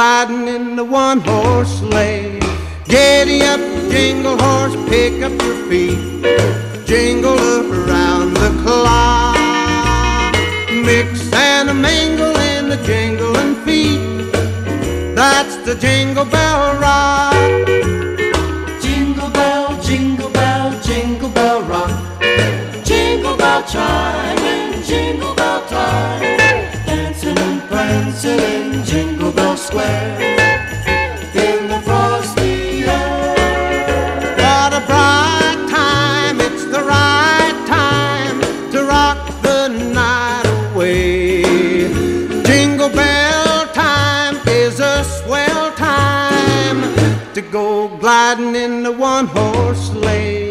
go gliding in the one horse sleigh. Giddy up, jingle horse, pick up your feet. Jingle around the clock. Mix and a mingle in the jingling feet. That's the jingle bell rock. Jingle bell, jingle bell, jingle bell rock. Jingle bell chime in jingle bell time. Dancing and prancing Square. In the frosty air. What a bright time, it's the right time to rock the night away. Jingle bell time is a swell time to go gliding in the one horse sleigh.